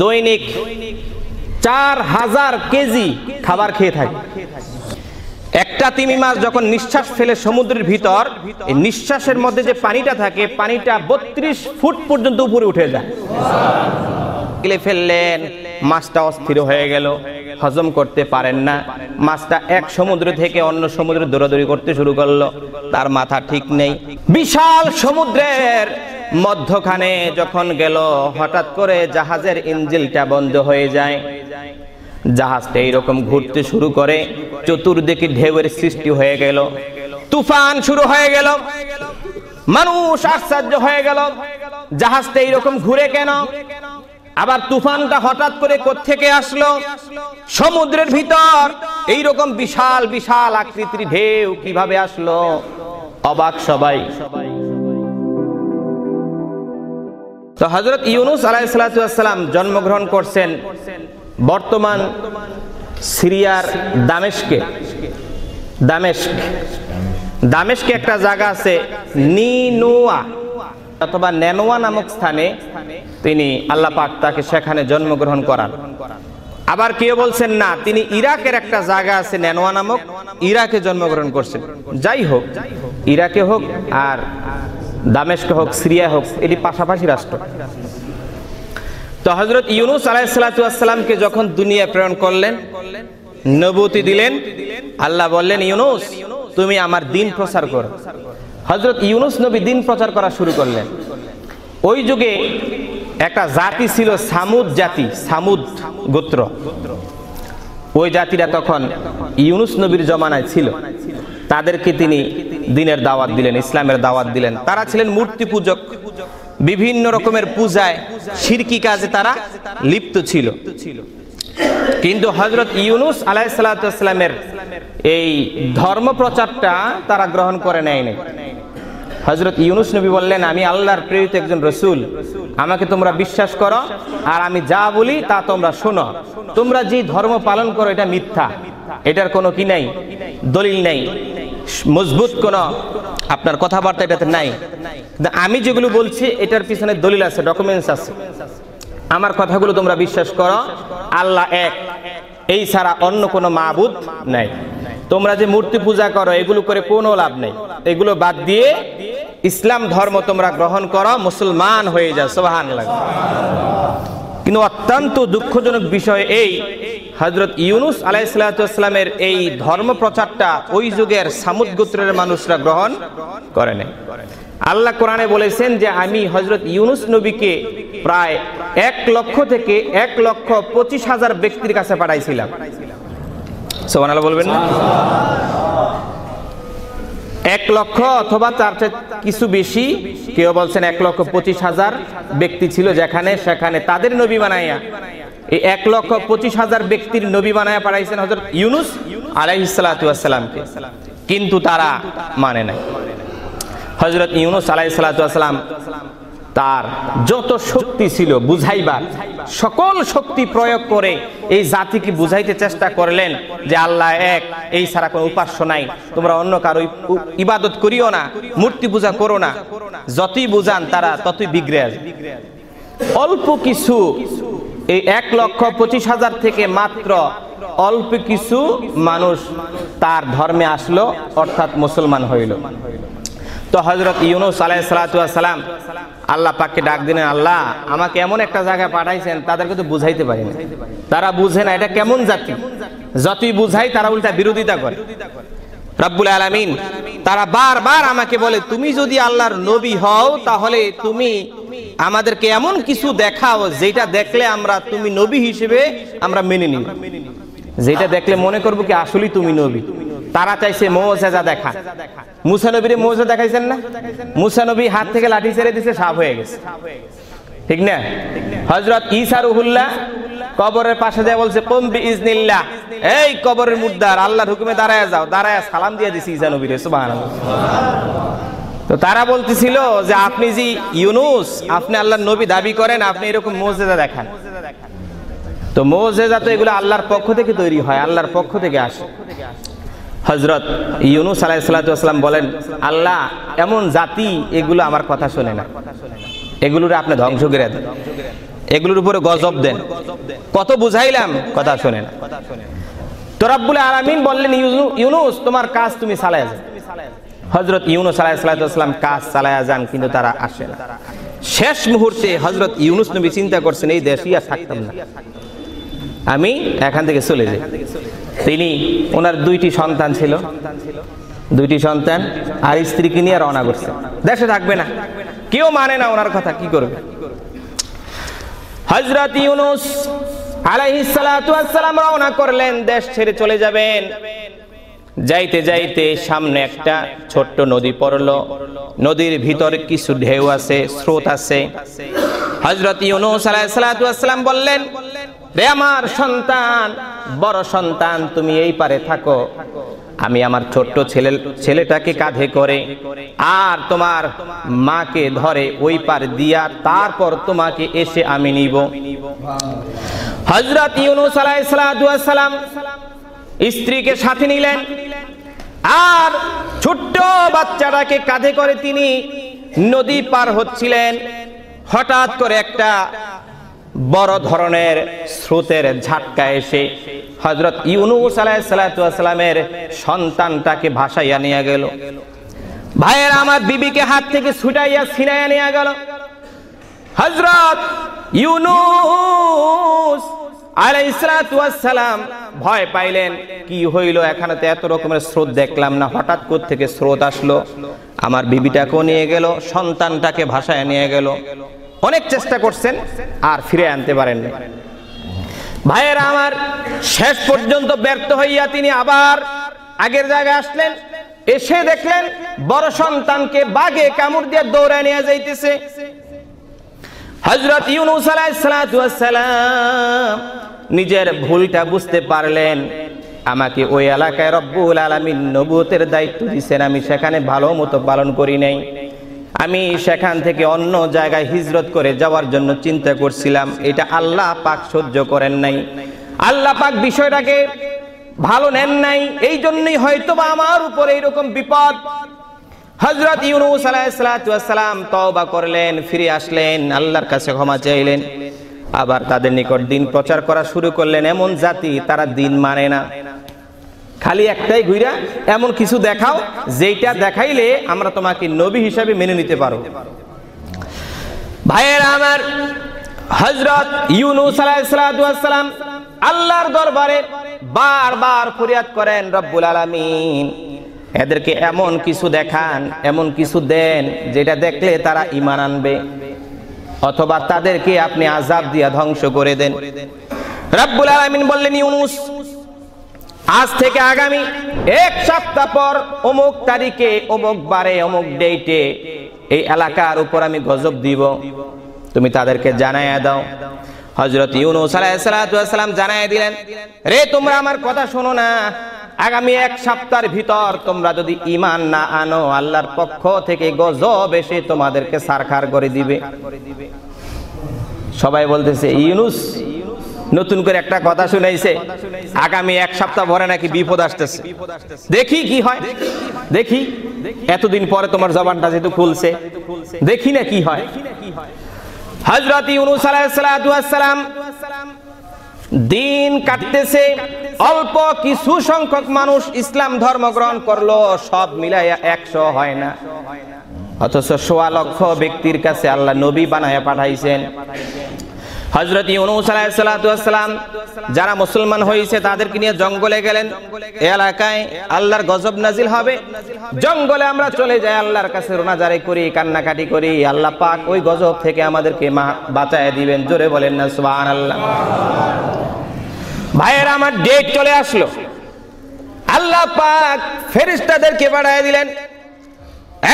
দৈনিক চার হাজার কেজি খাবার খেয়ে থাকে। একটা তিমি মাছ যখন নিঃশ্বাস ফেলে সমুদ্রের ভিতর, এই নিঃশ্বাসের মধ্যে যে পানিটা থাকে, পানিটা বত্রিশ ফুট পর্যন্ত উপরে উঠে যায়। ফেললেন, মাছটা অস্থির হয়ে গেল। হজম করতে পারেন না। মাছটা এক সমুদ্র থেকে অন্য সমুদ্রে দৌড়াদৌড়ি করতে শুরু করল। তার মাথা ঠিক নেই। বিশাল সমুদ্রের মধ্যখানে যখন গেল, হঠাৎ করে জাহাজের ইঞ্জিলটা বন্ধ হয়ে যায়। জাহাজটা এইরকম ঘুরতে শুরু করে, চতুর্দিকে ঢেউয়ের সৃষ্টি হয়ে গেল। তুফান শুরু হয়ে গেল। মানুষ আশ্চর্য হয়ে গেল। জাহাজটা এইরকম ঘুরে কেন? আবার তুফানটা হঠাৎ করে থেকে আসলো? সমুদ্রের ভিতর। এইরকম বিশাল বিশাল আকৃতির ঢেউ কীভাবে আসলো? অবাক সবাই। তো হজরত ইউনুস আলাইসালাম জন্মগ্রহণ করছেন বর্তমান সিরিয়ার দামেশকে। দামেশক। দামেশকে একটা জায়গা আছে নিনোয়া। অথবা নেনোয়া নামক স্থানে তিনি আল্লাহ পাক তাকে সেখানে জন্মগ্রহণ করান। আবার কেউ বলছেন, না, তিনি ইরাকের একটা জায়গা আছে নেনোয়া নামক, ইরাকে জন্মগ্রহণ করছেন। যাই হোক, ইরাকে হোক আর দামেশকে হোক সিরিয়া হোক, এটি পাশাপাশি রাষ্ট্র। তো হজরত ইউনুস আলাইসালামকে যখন দুনিয়া প্রেরণ করলেন নবতি দিলেন, আল্লাহ বললেন, ইউনুস, তুমি আমার দিন প্রচার করো। হজরত ইউনুস নবী দিন প্রচার করা শুরু করলেন। ওই যুগে একটা জাতি ছিল সামুদ জাতি, সামুদ গোত্র। ওই জাতিরা তখন ইউনুস নবীর জমানায় ছিল। তাদেরকে তিনি দিনের দাওয়াত দিলেন, ইসলামের দাওয়াত দিলেন। তারা ছিলেন মূর্তি পূজক। বিভিন্ন রকমের পূজায়, সিরকি কাজে তারা লিপ্ত ছিল। কিন্তু হজরত ইউনুস আলাইসালামের এই ধর্ম প্রচারটা তারা গ্রহণ করে নেয়নি। হজরত ইউনুস নবী বললেন, আমি আল্লাহর প্রেরিত একজন রসুল। আমাকে তোমরা বিশ্বাস করো, আর আমি যা বলি তা তোমরা শোনো। তোমরা যে ধর্ম পালন করো, এটা মিথ্যা। এটার কোনো কি নাই? দলিল নেই। মজবুত কোন আপনার কথাবার্তা এটাতে নাই। আমি যেগুলো বলছি, এটার পিছনে দলিল আছে ডকুমেন্টস আছে। আমার কথাগুলো তোমরা বিশ্বাস করো, আল্লাহ এক। এই ছাড়া অন্য কোনো মাহবুদ নাই। তোমরা যে মূর্তি পূজা করো, এগুলো করে কোনো লাভ নেই। এগুলো বাদ দিয়ে ইসলাম ধর্ম তোমরা গ্রহণ করো, মুসলমান হয়ে যাও সোহান কিন্তু অত্যন্ত দুঃখজনক বিষয় এই হজরত ইউনুস আলাইসালামের এই ধর্ম প্রচারটা ওই যুগের সামুদ গোত্রের মানুষরা গ্রহণ করে নেই। আল্লাহ কোরআনে বলেছেন যে, আমি হজরত ইউনুস নবীকে প্রায় এক লক্ষ থেকে এক লক্ষ পঁচিশ হাজার ব্যক্তির কাছে পাঠাইছিলাম। সোমান বলবেন না? এক লক্ষ অথবা তার কিছু বেশি, কেউ বলছেন এক লক্ষ পঁচিশ হাজার ব্যক্তি ছিল যেখানে, সেখানে তাদের নবী বানাইয়া, এই এক লক্ষ পঁচিশ হাজার ব্যক্তির নবী বানায়া পাঠাইছেন হজরত ইউনুস আলাইসালাতামকে কিন্তু তারা মানে নাই। হজরত ইউনুস আলাইসালাতাম তার যত শক্তি ছিল বুঝাইবার, সকল শক্তি প্রয়োগ করে এই জাতিকে বুঝাইতে চেষ্টা করলেন যে আল্লাহ এক, এই ছাড়া কোনো উপাস্য নাই। তোমরা অন্য কারও ইবাদত করিও না, মূর্তি পূজা করো না। যতই বুঝান তারা ততই বিগড়ে অল্প কিছু, এই এক লক্ষ পঁচিশ হাজার থেকে মাত্র অল্প কিছু মানুষ তার ধর্মে আসলো, অর্থাৎ মুসলমান হইল। তো হজরত ইউনুস আলাইসালাম আল্লাহ পাককে ডাক দিলেন, আল্লাহ, আমাকে এমন একটা জায়গায় পাঠাইছেন, তাদেরকে তো বুঝাইতে পারি না। তারা বুঝে না এটা কেমন জাতি। যতই বুঝাই, তারা উল্টা বিরোধিতা করে। রব্বুল আলমিন, তারা বারবার আমাকে বলে, তুমি যদি আল্লাহর নবী হও, তাহলে তুমি আমাদেরকে এমন কিছু দেখাও, যেটা দেখলে আমরা তুমি নবী হিসেবে আমরা মেনে নিই যেটা দেখলে মনে করব কি, আসলেই তুমি নবী। তারা চাইছে মৌজেজা দেখা। মুসা নবীর মৌজা দেখাইছেন না? মুসা নবী হাত থেকে লাঠি ছেড়ে দিছে সাপ হয়ে গেছে। ঠিক না? হজরত ইসা রুহুল্লাহ কবরের পাশে যায় বলছে পম্বি ইজনিল্লাহ এই কবরের মুদ্দার আল্লাহর হুকুমে দাঁড়ায় যাও, দাঁড়ায় সালাম দিয়ে দিছি ইসা নবীর তো তারা বলতেছিল যে, আপনি যে ইউনুস, আপনি আল্লাহর নবী দাবি করেন, আপনি এরকম মৌজেজা দেখান। তো মৌজেজা তো এগুলো আল্লাহর পক্ষ থেকে তৈরি হয়, আল্লাহর পক্ষ থেকে আসে। হজরত ইউনুস আলাইসালাম বলেন, আল্লাহ এমন জাতি এগুলো আমার কথা শোনে না। এগুলোর আপনি ধ্বংস করে দেন। এগুলোর উপরে গজব দেন। কত বুঝাইলাম, কথা শোনে না। তো রাব্বুল আলামিন বললেন, ইউনু- ইউনুস, তোমার কাজ তুমি চালায় যাও। হজরত ইউনুস আলাইসালাম কাজ চালায়া যান, কিন্তু তারা আসে না। শেষ মুহূর্তে হজরত ইউনুস নবী চিন্তা করছেন, এই দেশই আর থাকতাম না। আমি এখান থেকে চলে যাই। তিনি ওনার দুইটি সন্তান ছিল। দুইটি সন্তান, আর স্ত্রীকে নিয়ে রওনা করছে। দেশে থাকবে না। কেউ মানে না ওনার কথা, কি করবে? হজরত ইউনুস আলাইহিসসালাম রওনা করলেন, দেশ ছেড়ে চলে যাবেন। যাইতে যাইতে সামনে একটা ছোট্ট নদী পড়ল। নদীর ভিতরে কিছু ঢেউ আছে, স্রোত আছে। হজরত ইউনুস আলাইহিসসালাম বললেন রে আমার সন্তান, বড় সন্তান, তুমি এই পারে থাকো। আমি আমার ছোট্ট ছেলে, ছেলেটাকে কাঁধে করে, আর তোমার মাকে ধরে ওই পার দিয়া তারপর তোমাকে এসে আমি নিব। হজরত ইউনুস আলাইহিসসালাম স্ত্রীকে সাথে নিলেন, আর ছোট্ট বাচ্চাটাকে কাঁধে করে তিনি নদী পার হচ্ছিলেন। হঠাৎ করে একটা বড় ধরনের স্রোতের ঝাটকা এসে হজরত ইউনুস আলাইসালামের সন্তানটাকে ভাসাইয়া নিয়ে গেল। ভাইয়ের, আমার বিবিকে হাত থেকে ছুটাইয়া ছিনাইয়া নিয়ে গেল। হজরত ইউনুস আলাইসালাম ভয় পাইলেন, কি হইল? এখানে তো এত রকমের স্রোত দেখলাম না। হঠাৎ থেকে স্রোত আসলো? আমার বিবিটাকেও নিয়ে গেল, সন্তানটাকে ভাসায় নিয়ে গেল। অনেক চেষ্টা করছেন, আর ফিরে আনতে পারেননি। ভাইয়েরা আমার, শেষ পর্যন্ত ব্যর্থ হইয়া তিনি আবার আগের জায়গায় আসলেন, এসে দেখলেন বড় সন্তানকে বাগে কামড় দিয়ে দৌড়ায় নিয়ে যাইতেছে। হজরত ইউনুস আলাইসালাম নিজের ভুলটা বুঝতে পারলেন। আমাকে ওই এলাকায় রব্বুল আলমিন নবুতের দায়িত্ব দিচ্ছেন আমি সেখানে ভালো মতো পালন করি নাই। আমি সেখান থেকে অন্য জায়গায় হিজরত করে যাওয়ার জন্য চিন্তা করছিলাম। এটা আল্লাহ পাক সহ্য করেন নাই। আল্লাহ পাক বিষয়টাকে ভালো নেন নাই। এই জন্যই হয়তো বা আমার উপর এইরকম বিপদ। হজরত ইউনুস আলাইসালাম তওবা করলেন, ফিরে আসলেন, আল্লাহর কাছে ক্ষমা চাইলেন। আবার তাদের নিকট দিন প্রচার করা শুরু করলেন। এমন জাতি তারা দিন মানে না। খালি একটাই ঘুরা এমন কিছু দেখাও যেটা দেখাইলে আমরা তোমাকে নবী হিসাবে মেনে নিতে পারো। ভাইয়ের আমার হজরত ইউনুস আলাইসালাম আল্লাহর দরবারে বারবার ফরিয়াদ করেন, রব্বুল আলামিন, এদেরকে এমন কিছু দেখান, এমন কিছু দেন, যেটা দেখলে তারা ইমান আনবে, অথবা তাদেরকে আপনি আজাব দিয়া ধ্বংস করে দেন। রব্বুল আলামিন বললেন, ইউনুস আজ থেকে আগামী এক সপ্তাহ পর অমুক তারিখে, অমুক বারে, অমুক ডেটে এই এলাকার উপর আমি গজব দিব। তুমি তাদেরকে জানাইয়া দাও। হজরত ইউনুস আলাইসালাম জানাই দিলেন, রে, তোমরা আমার কথা শোনো না। আগামী এক সপ্তাহের ভিতর তোমরা যদি ইমান না আনো, আল্লাহর পক্ষ থেকে গজব এসে তোমাদেরকে সারখার করে দিবে। সবাই বলতেছে, ইউনুস নতুন করে একটা কথা শুনাইছে। আগামী এক সপ্তাহ ভরে নাকি বিপদ আসতেছে। দেখি কি হয়। দেখি। এতদিন পরে তোমার জবানটা যেহেতু খুলছে। দেখি না কি হয়। হজরত ইউনুস দিন কাটতেছে। অল্প কিছু সংখ্যক মানুষ ইসলাম ধর্ম গ্রহণ করল, সব মিলাইয়া একশো হয় না। অথচ সোয়া লক্ষ ব্যক্তির কাছে আল্লাহ নবী বানায়া পাঠাইছেন। হজরত ইউনুস যারা মুসলমান হয়েছে, তাদেরকে নিয়ে জঙ্গলে গেলেন। এলাকায় আল্লাহর গজব নাজিল হবে। জঙ্গলে আমরা চলে যাই, আল্লাহর কাছে রোনাজারি করি, কান্নাকাটি করি, আল্লাহ পাক ওই গজব থেকে আমাদেরকে বাঁচায় দিবেন। জোরে বলেন না সুবাহ আল্লাহ ভাইয়ের, আমার ডেট চলে আসলো। আল্লাহ পাক ফেরিস্তাদেরকে বাড়ায় দিলেন।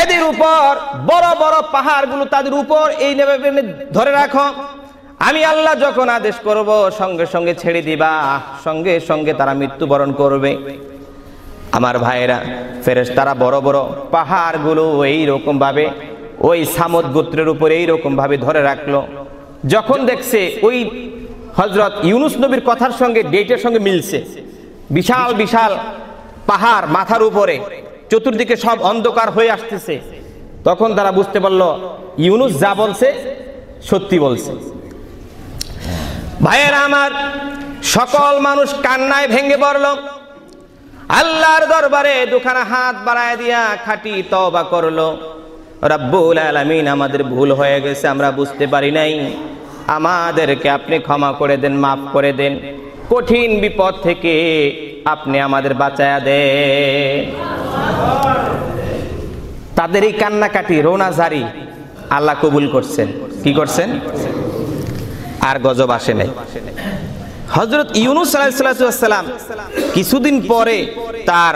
এদের উপর বড় বড় পাহাড়গুলো তাদের উপর এই ধরে রাখো। আমি আল্লাহ যখন আদেশ করব, সঙ্গে সঙ্গে ছেড়ে দিবা, সঙ্গে সঙ্গে তারা মৃত্যুবরণ করবে। আমার ভাইয়েরা ফেরেস তারা বড় বড় পাহাড়গুলো এইরকম ভাবে, ওই সামদ গোত্রের উপর এইরকম ভাবে ধরে রাখল। যখন দেখছে ওই হজরত ইউনুস নবীর কথার সঙ্গে, ডেটের সঙ্গে মিলছে। বিশাল বিশাল পাহাড় মাথার উপরে, চতুর্দিকে সব অন্ধকার হয়ে আসতেছে। তখন তারা বুঝতে পারল, ইউনুস যা বলছে, সত্যি বলছে। ভাইয়েরা আমার, সকল মানুষ কান্নায় ভেঙে পড়ল। আল্লাহর দরবারে দুখানা হাত বাড়ায় দিয়া খাটি তবা করল। রাব্বুল আলামিন আমাদের ভুল হয়ে গেছে, আমরা বুঝতে পারি নাই। আমাদেরকে আপনি ক্ষমা করে দেন, মাফ করে দেন। কঠিন বিপদ থেকে আপনি আমাদের বাঁচায়া দেন। তাদের এই কান্নাকাটি রোনাজারি আল্লাহ কবুল করছেন। কি করছেন? আর গজব আসে নাই। হজরত ইউনুস আলাইসালাম কিছুদিন পরে তার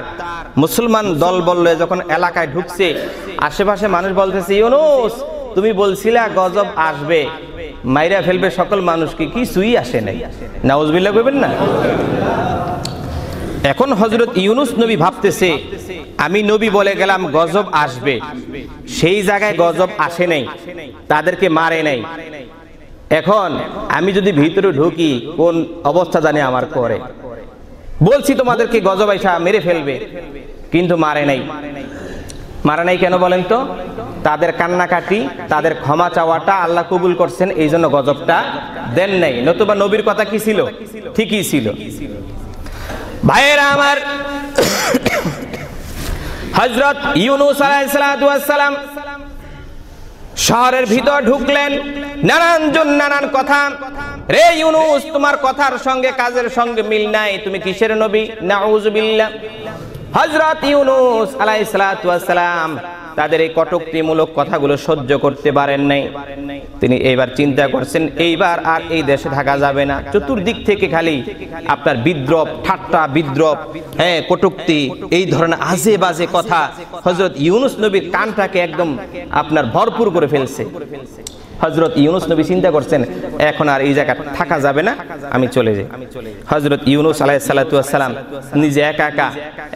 মুসলমান দল বললে যখন এলাকায় ঢুকছে, আশেপাশে মানুষ বলতেছে, ইউনুস, তুমি বলছিলা গজব আসবে, মাইরা ফেলবে সকল মানুষকে, কিছুই আসে নাই। নাউজবিল্লা করবেন না? এখন হজরত ইউনুস নবী ভাবতেছে, আমি নবী বলে গেলাম গজব আসবে, সেই জায়গায় গজব আসে নাই, তাদেরকে মারে নাই। এখন আমি যদি ভিতরে ঢুকি, কোন অবস্থা জানে আমার করে বলছি তোমাদেরকে, গজব আইসা মেরে ফেলবে, কিন্তু মারে নাই। মারা নাই কেন বলেন তো? তাদের কান্নাকাটি, তাদের ক্ষমা চাওয়াটা আল্লাহ কবুল করছেন, এই জন্য গজবটা দেন নাই। নতুবা নবীর কথা কি ছিল? ঠিকই ছিল। ভাইয়েরা আমার হজরত ইউনুস শহরের ভিতর ঢুকলেন। নানান জন নানান কথা। রে ইউনুস, তোমার কথার সঙ্গে কাজের সঙ্গে মিল নাই। তুমি কিসের নবী? নাউজুবিল্লাহ। হযরত ইউনুস আলাইহিস তাদের এই কটুক্তিমূলক কথাগুলো সহ্য করতে পারেন নাই। তিনি এইবার চিন্তা করছেন, এইবার আর এই দেশে থাকা যাবে না। চতুর্দিক থেকে খালি আপনার বিদ্রোপ ঠাট্টা বিদ্রোপ হ্যাঁ কটুক্তি, এই ধরনের আজে বাজে কথা হজরত ইউনুস নবীর কানটাকে একদম আপনার ভরপুর করে ফেলছে। হজরত ইউনুস নবী চিন্তা করছেন, এখন আর এই জায়গা থাকা যাবে না, আমি চলে যাই। হজরত ইউনুস আলাইসালাম নিজে একা একা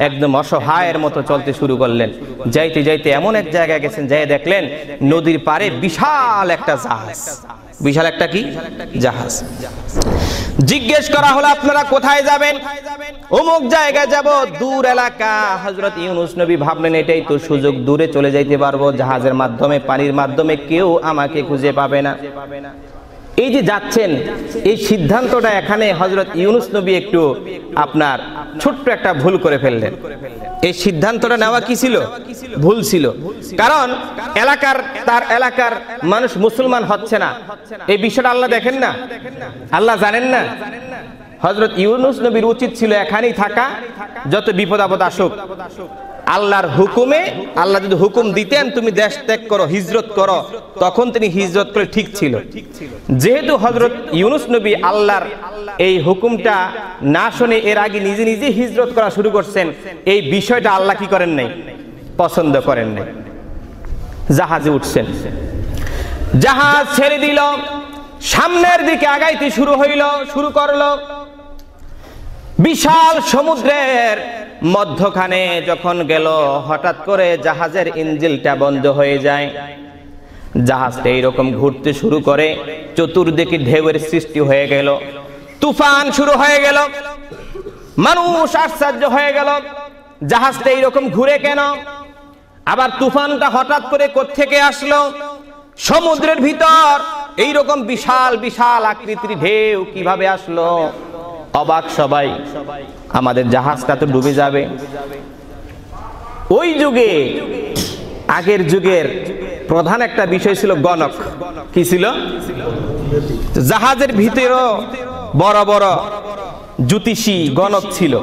একদম অসহায়ের মতো চলতে শুরু করলেন। যাইতে যাইতে এমন এক জায়গায় গেছেন, যাই দেখলেন নদীর পারে বিশাল একটা জাহাজ। বিশাল একটা কি? জাহাজ। জিজ্ঞেস করা হলো, আপনারা কোথায় যাবেন? অমুক জায়গায় যাব, দূর এলাকা। হজরত ইউনুস নবী ভাবলেন, এটাই তো সুযোগ, দূরে চলে যাইতে পারব। জাহাজের মাধ্যমে, পানির মাধ্যমে কেউ আমাকে খুঁজে পাবে না। এই যে যাচ্ছেন, এই সিদ্ধান্তটা এখানে হজরত ইউনুস নবী একটু আপনার ছোট্ট একটা ভুল করে ফেললেন। এই সিদ্ধান্তটা নেওয়া কি ছিল? ভুল ছিল। কারণ এলাকার, তার এলাকার মানুষ মুসলমান হচ্ছে না। এই বিষয়টা আল্লাহ দেখেন না? আল্লাহ জানেন না? হজরত ইউনুস নবীর উচিত ছিল এখানেই থাকা, যত বিপদ আপদ আসুক। আল্লাহর হুকুমে, আল্লাহ যদি হুকুম দিতেন, তুমি দেশ ত্যাগ করো, হিজরত করো, তখন তিনি হিজরত করে ঠিক ছিল। যেহেতু হজরত ইউনুস নবী আল্লাহর এই হুকুমটা না শুনে এর আগে নিজে নিজে হিজরত করা শুরু করছেন, এই বিষয়টা আল্লাহ কি করেন নাই? পছন্দ করেন নাই। জাহাজে উঠছেন। জাহাজ ছেড়ে দিল, সামনের দিকে আগাইতে শুরু হইল, শুরু করল। বিশাল সমুদ্রের মধ্যখানে যখন গেল, হঠাৎ করে জাহাজের ইঞ্জিলটা বন্ধ হয়ে যায়। জাহাজটা এইরকম ঘুরতে শুরু করে, চতুর্দিকে ঢেউয়ের সৃষ্টি হয়ে গেল। তুফান শুরু হয়ে গেল। মানুষ আশ্চর্য হয়ে গেল, জাহাজটা এইরকম ঘুরে কেন? আবার তুফানটা হঠাৎ করে কোত্থেকে আসলো? সমুদ্রের ভিতর এইরকম বিশাল বিশাল আকৃতির ঢেউ কীভাবে আসলো? অবাক সবাই। আমাদের জাহাজটা তো ডুবে যাবে। ওই যুগে, আগের যুগের প্রধান একটা বিষয় ছিল গণক। কি ছিল? জাহাজের ভিতরেও বড় বড় জ্যোতিষী গণক ছিল।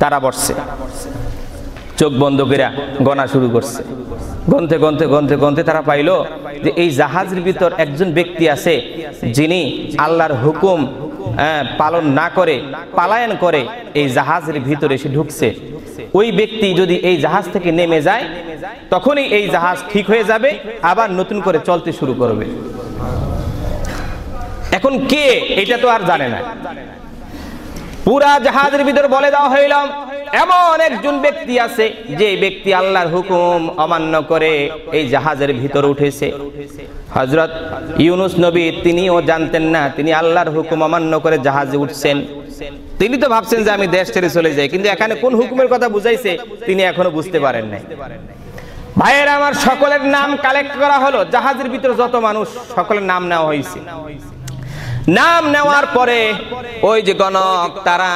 তারা বসছে। চোখ বন্ধ করে গণা শুরু করছে। গন্তে গন্তে গন্তে গন্তে তারা পাইল যে এই জাহাজের ভিতর একজন ব্যক্তি আছে যিনি আল্লাহর হুকুম পালন না করে, পালায়ন করে এই জাহাজের ভিতরে এসে ঢুকছে। ওই ব্যক্তি যদি এই জাহাজ থেকে নেমে যায়, তখনই এই জাহাজ ঠিক হয়ে যাবে, আবার নতুন করে চলতে শুরু করবে। এখন কে? এটা তো আর জানে না। পুরা জাহাজের ভিতর বলে দেওয়া হইল, এমন একজন ব্যক্তি আছে যে ব্যক্তি আল্লাহর হুকুম অমান্য করে এই জাহাজের ভিতর উঠেছে। হজরত ইউনুস নবী তিনিও জানতেন না, তিনি আল্লাহর হুকুম অমান্য করে জাহাজে উঠছেন। তিনি তো ভাবছেন যে আমি দেশ ছেড়ে চলে যাই, কিন্তু এখানে কোন হুকুমের কথা বুঝাইছে, তিনি এখনও বুঝতে পারেন নাই। ভাইয়ের, আমার সকলের নাম কালেক্ট করা হলো। জাহাজের ভিতরে যত মানুষ, সকলের নাম নেওয়া হয়েছে। নাম নেওয়ার পরে ওই যে গণক তারা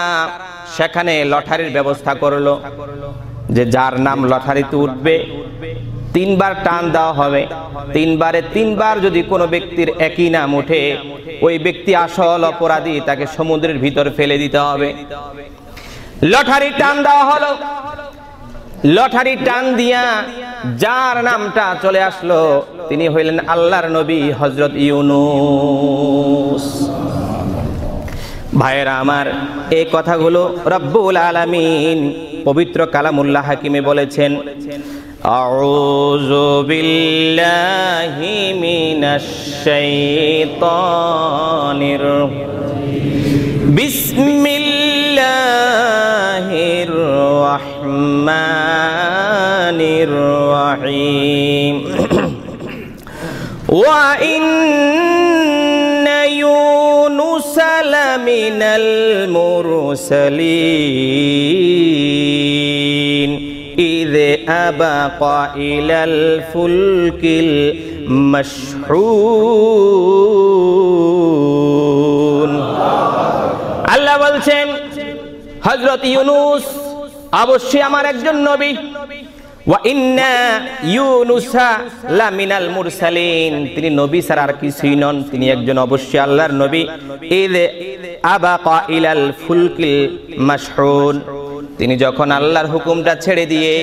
সেখানে লটারির ব্যবস্থা করল যে যার নাম লটারিতে উঠবে, তিনবার টান দেওয়া হবে। তিনবারে তিনবার যদি কোনো ব্যক্তির একই নাম ওঠে, ওই ব্যক্তি আসল অপরাধী, তাকে সমুদ্রের ভিতর ফেলে দিতে হবে। লটারি টান দেওয়া হলো। লটারি টান দিয়া যার নামটা চলে আসলো তিনি হইলেন আল্লাহর নবী হজরত ইউনুস ভাইয়েরা আমার এই কথাগুলো রব্বুল আলামিন পবিত্র কালামুল্লাহ হাকিমে বলেছেন أعوذ بالله من الشيطان بسم الله الرحمن الرحيم وإن يونس لمن المرسلين إذ أبق إلى الفلك المشحون আল্লাহ বলছেন হজরত ইউনুস অবশ্যই আমার একজন নবী। তিনি নবী কিছুই নন, তিনি একজন অবশ্যই আল্লাহর তিনি যখন আল্লাহর হুকুমটা ছেড়ে দিয়ে,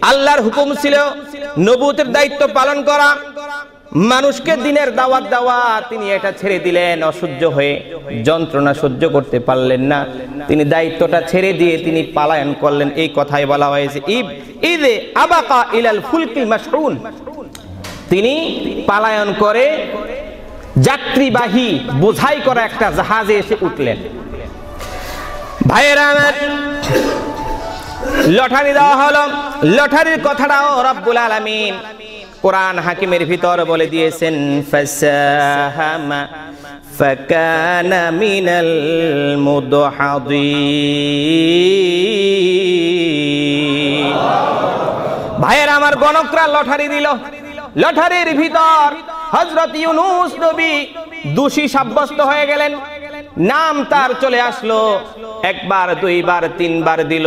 আল্লাহর হুকুম ছিল নবুতের দায়িত্ব পালন করা। মানুষকে দিনের দাওয়াত দেওয়া, তিনি এটা ছেড়ে দিলেন অসহ্য হয়ে। যন্ত্রণা সহ্য করতে পারলেন না। তিনি দায়িত্বটা ছেড়ে দিয়ে তিনি পালায়ন করলেন। এই কথাই বলা হয়েছে। ইব ঈদে আবাকা ইলাল ফুলকিল মাশরুন তিনি পালায়ন করে যাত্রীবাহী বোঝাই করা একটা জাহাজে এসে উঠলেন। ভাইয়েরা আমার, লটারি দেওয়া হলো। লটারির কথাটাও রব্বুল আলামিন কোরআন হাকিমের ভিতর বলে দিয়েছেন, ফাসাহামা মিনাল মুদহাদিন. ভাইয়ের, আমার গণকরা লটারি দিল। লটারির ভিতর হজরত ইউনুস নবী দোষী সাব্যস্ত হয়ে গেলেন। নাম তার চলে আসলো, একবার, দুইবার, তিনবার দিল,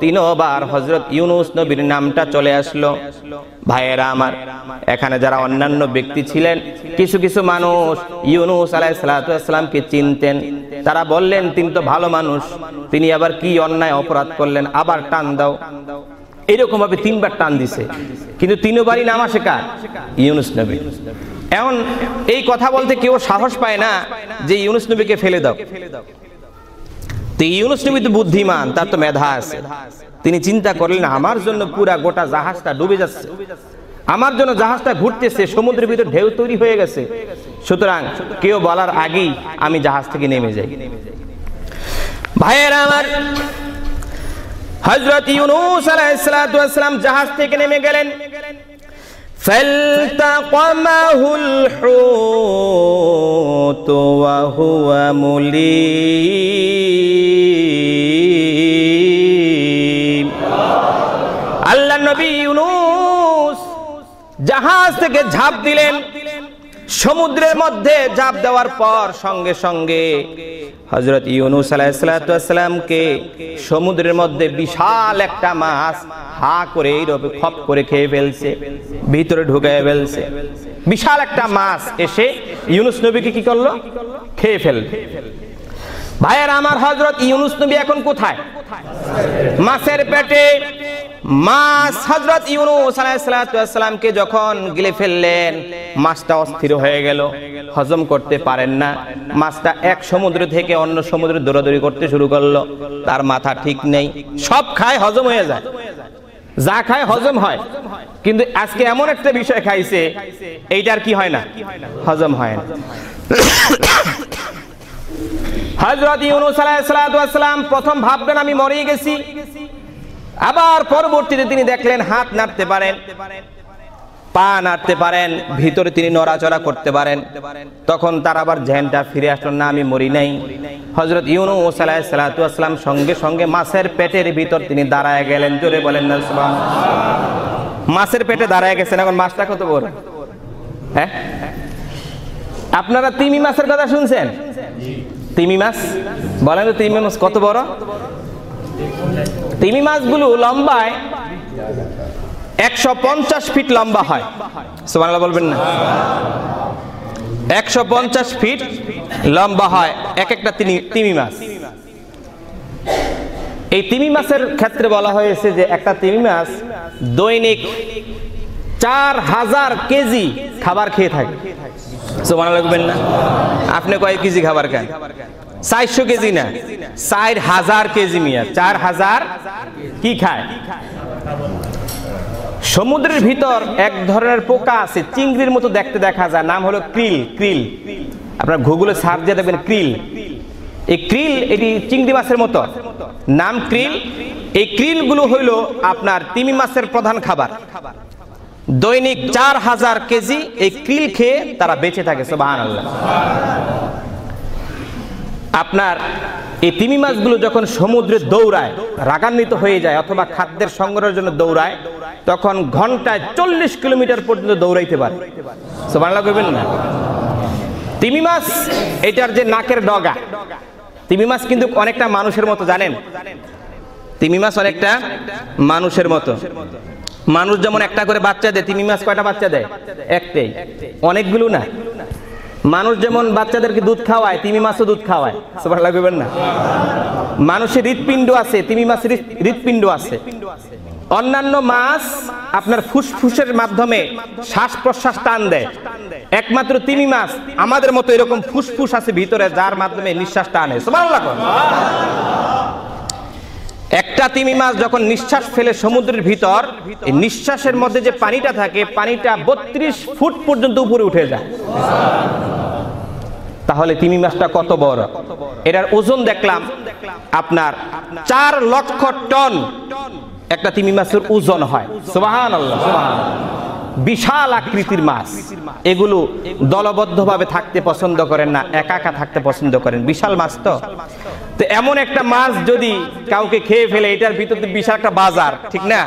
তিনবার হজরত ইউনুস নবীর নামটা চলে আসলো। ভাইয়েরা আমার, এখানে যারা অন্যান্য ব্যক্তি ছিলেন, কিছু কিছু মানুষ ইউনুস আলাইসালামকে চিনতেন। তারা বললেন, তিনি তো ভালো মানুষ, তিনি আবার কি অন্যায় অপরাধ করলেন? আবার টান দাও। এরকম ভাবে তিনবার টান দিছে। কিন্তু তিনবারই নাম আসে কার? ইউনুস নবী। এখন এই কথা বলতে কেউ সাহস পায় না যে ইউনুস নবীকে ফেলে দাও। তো ইউনুস নবী তো বুদ্ধিমান, তার তো মেধা আছে। তিনি চিন্তা করলেন, আমার জন্য পুরা গোটা জাহাজটা ডুবে যাচ্ছে। আমার জন্য জাহাজটা ঘুরতেছে, সমুদ্রের ভিতর ঢেউ তৈরি হয়ে গেছে। সুতরাং কেউ বলার আগেই আমি জাহাজ থেকে নেমে যাই। ভাইয়েরা আমার হজরত ইউনুস আলাইহিসসালাম জাহাজ থেকে নেমে গেলেন। فالتقمه الحوت وهو مليم আল্লাহ নবী ইউনুস জাহাজ থেকে ঝাঁপ দিলেন সমুদ্রের মধ্যে জাপ দেওয়ার পর সঙ্গে সঙ্গে হজরত ইউনুস আলাহিসামকে সমুদ্রের মধ্যে বিশাল একটা মাছ হা করে এইরকম খপ করে খেয়ে ফেলছে, ভিতরে ঢুকে ফেলছে। বিশাল একটা মাছ এসে ইউনুস নবীকে কি করল? খেয়ে ফেলবে ভাইয়ের আমার হজরত ইউনুস নবী এখন কোথায়? মাছের পেটে মাছ। হজরত ইউনুস আলাইসালামকে যখন গিলে ফেললেন, মাছটা অস্থির হয়ে গেল, হজম করতে পারেন না। মাছটা এক সমুদ্র থেকে অন্য সমুদ্রে দৌড়াদৌড়ি করতে শুরু করল। তার মাথা ঠিক নেই। সব খায়, হজম হয়ে যায়। যা খায়, হজম হয়। কিন্তু আজকে এমন একটা বিষয় খাইছে, এইটার কি হয় না? হজম হয় না। হজরত ইউনুস আলাইসালাম প্রথম ভাবলেন আমি মরে গেছি। আবার পরবর্তীতে তিনি দেখলেন হাত নাড়তে পারেন, পা নাড়তে পারেন, ভিতরে তিনি নড়াচড়া করতে পারেন। তখন তার আবার জ্যানটা ফিরে আসলো, না, আমি মরি নাই। হজরত ইউনুস আলাইসালাম সঙ্গে সঙ্গে মাছের পেটের ভিতর তিনি দাঁড়ায় গেলেন, জোরে বলেন, না মাছের পেটে দাঁড়ায় গেছেন এখন মাছটা কত বড়? হ্যাঁ? আপনারা তিমি মাছের কথা শুনছেন? তিমি মাছ? বলেন তো তিমি মাছ কত বড়? তিমি মাছগুলো লম্বায় একশো পঞ্চাশ ফিট লম্বা হয়। সুবাংলা বলবেন না। একশো পঞ্চাশ ফিট লম্বা হয় এক একটা তিমি মাছ। এই তিমি মাছের ক্ষেত্রে বলা হয়েছে যে একটা তিমি মাছ দৈনিক চার হাজার কেজি খাবার খেয়ে থাকে। আপনি কয় কেজি খাবার খান? চারশো কেজি না? চার হাজার কেজি মিয়া, চার হাজার কি খায়? সমুদ্রের ভিতর এক ধরনের পোকা আছে, চিংড়ির মতো দেখতে দেখা যায়, নাম হলো ক্রিল ক্রিল। আপনার গুগলে সার্চ দিয়ে দেখবেন ক্রিল। এই ক্রিল, এটি চিংড়ি মাছের মতো। নাম ক্রিল। এই ক্রিলগুলো হইল আপনার তিমি মাছের প্রধান খাবার খাবার। দৈনিক চার হাজার কেজি এই ক্রিল খেয়ে তারা বেঁচে থাকে সোবাহান আপনার এই তিমি মাছগুলো যখন সমুদ্রে দৌড়ায়, রাগান্বিত হয়ে যায় অথবা খাদ্যের সংগ্রহের জন্য দৌড়ায়, তখন ঘন্টায় চল্লিশ কিলোমিটার পর্যন্ত দৌড়াইতে পারে। বাংলা করবেন না? তিমি মাছ, এটার যে নাকের ডগা, তিমি মাছ কিন্তু অনেকটা মানুষের মতো, জানেন? তিমি মাছ অনেকটা মানুষের মতো। মানুষ যেমন একটা করে বাচ্চা দেয়, তিমি মাছ কয়টা বাচ্চা দেয়? একটাই। অনেকগুলো না? মানুষ যেমন বাচ্চাদেরকে দুধ খাওয়ায়, তিমি মাছও দুধ খাওয়ায়। না? মানুষের হৃৎপিণ্ড আছে, তিমি মাছের হৃৎ- হৃৎপিণ্ড আছে। অন্যান্য মাছ আপনার ফুসফুসের মাধ্যমে শ্বাস প্রশ্বাস টান দেয়। একমাত্র তিমি মাছ, আমাদের মতো এরকম ফুসফুস আছে ভিতরে, যার মাধ্যমে নিঃশ্বাস টানে। লাগবে একটা তিমি মাছ যখন নিঃশ্বাস ফেলে সমুদ্রের ভিতর নিঃশ্বাসের মধ্যে যে পানিটা থাকে, পানিটা বত্রিশ ফুট পর্যন্ত উপরে উঠে যায়। তাহলে তিমি মাছটা কত বড়? এটার ওজন দেখলাম, আপনার চার লক্ষ টন। একটা তিমি মাছের ওজন হয়। সোহান আল্লাহ বিশাল আকৃতির মাছ। এগুলো দলবদ্ধভাবে থাকতে পছন্দ করেন না, একা একা থাকতে পছন্দ করেন। বিশাল মাছ তো। তো এমন একটা মাছ যদি কাউকে খেয়ে ফেলে, এটার ভিতর বিশাল একটা বাজার, ঠিক না?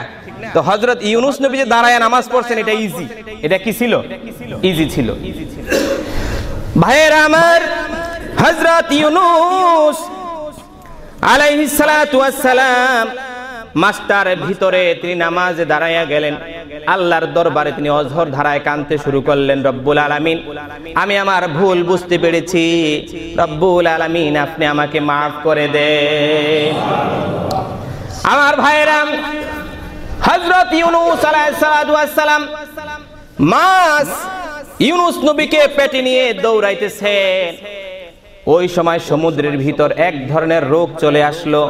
তো হজরত ইউনুস নবী যে দাঁড়ায় নামাজ পড়ছেন, এটা ইজি এটা কি ছিল? ইজি ছিল। ভাইয়ের আমার হজরত ইউনুস আলাইহিস সালাম মাস্টার ভিতরে তিনি নামাজে দাঁড়াইয়া গেলেন। আল্লাহর দরবারে তিনি অঝর ধারায় কানতে শুরু করলেন, রব্বুল আলামিন, আমি আমার ভুল বুঝতে পেরেছি। রব্বুল আলামিন, আপনি আমাকে মাফ করে দে আমার ভাইয়েরাম হজরত ইউনুস আলাইহিস সালাতু মাস ইউনুস নবীকে পেটে নিয়ে দৌড়াইতেছেন। ওই সময় সমুদ্রের ভিতর এক ধরনের রোগ চলে আসলো,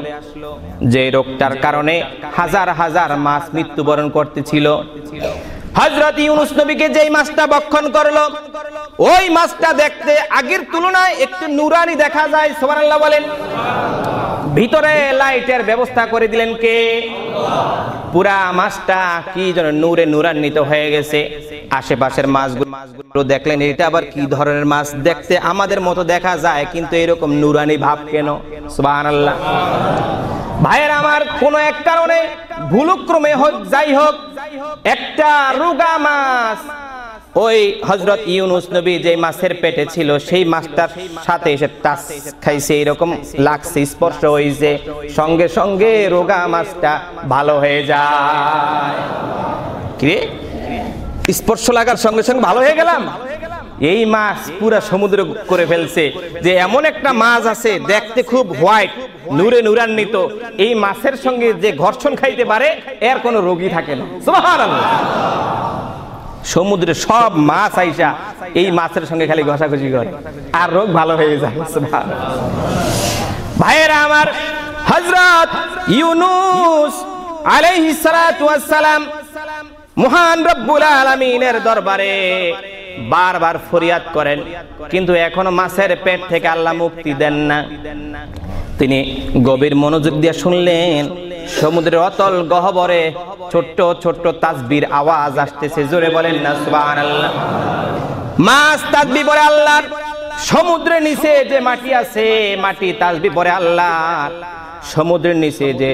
যে রোগটার কারণে হাজার হাজার মাছ মৃত্যুবরণ করতেছিল। হজরত ইউনুস নবীকে যেই মাছটা বক্ষণ করল, ওই মাছটা দেখতে আগের তুলনায় একটু নুরানি দেখা যায়, সুবহানাল্লাহ বলেন। ভিতরে লাইটের ব্যবস্থা করে দিলেন কে? পুরা মাছটা কি যেন নূরে নূরান্বিত হয়ে গেছে। আশেপাশের মাছগুলো মাছগুলো দেখলেন, এটা আবার কি ধরনের মাছ? দেখতে আমাদের মতো দেখা যায়, কিন্তু এরকম নুরানি ভাব কেন? সুবহানাল্লাহ। ভাইয়ের আমার কোন এক কারণে ভুলক্রমে হোক, যাই হোক, একটা রুগা মাছ। ওই হজরত ইউনুস নবী যে মাছের পেটে ছিল, সেই মাছটার সাথে এসে টাচ খাইছে, এরকম লাগছে, স্পর্শ হয়েছে সঙ্গে সঙ্গে রোগা মাছটা ভালো হয়ে যায়। কিরে স্পর্শ লাগার সঙ্গে সঙ্গে ভালো হয়ে গেলাম? এই মাছ পুরা সমুদ্র করে ফেলছে। যে এমন একটা মাছ আছে, দেখতে খুব হোয়াইট নূরে নূরান্বিত। এই মাছের সঙ্গে যে ঘর্ষণ খাইতে পারে, এর কোনো রোগী থাকে না। সমুদ্রে সব মাছ আইসা এই মাছের সঙ্গে খালি ঘষাঘষি করে। আর রোগ ভালো হয়ে যায়। ভাইয়েরা আমার হযরত ইউনুস আলাইহিস সালাম মহান রব্বুল আলামিনের দরবারে বারবার ফরিয়াদ করেন, কিন্তু এখনও মাছের পেট থেকে আল্লাহ মুক্তি দেন না। তিনি গভীর মনোযোগ দিয়ে শুনলেন, সমুদ্রের অতল গহবরে ছোট্ট ছোট্ট তাজবির আওয়াজ আসতেছে। জোরে বলেন না, সুবহানাল্লাহ। মাছ তাসবি বলে আল্লাহ সমুদ্রের নিচে যে মাটি আছে, মাটি তাসবি পরে আল্লাহ। সমুদ্রের নিচে যে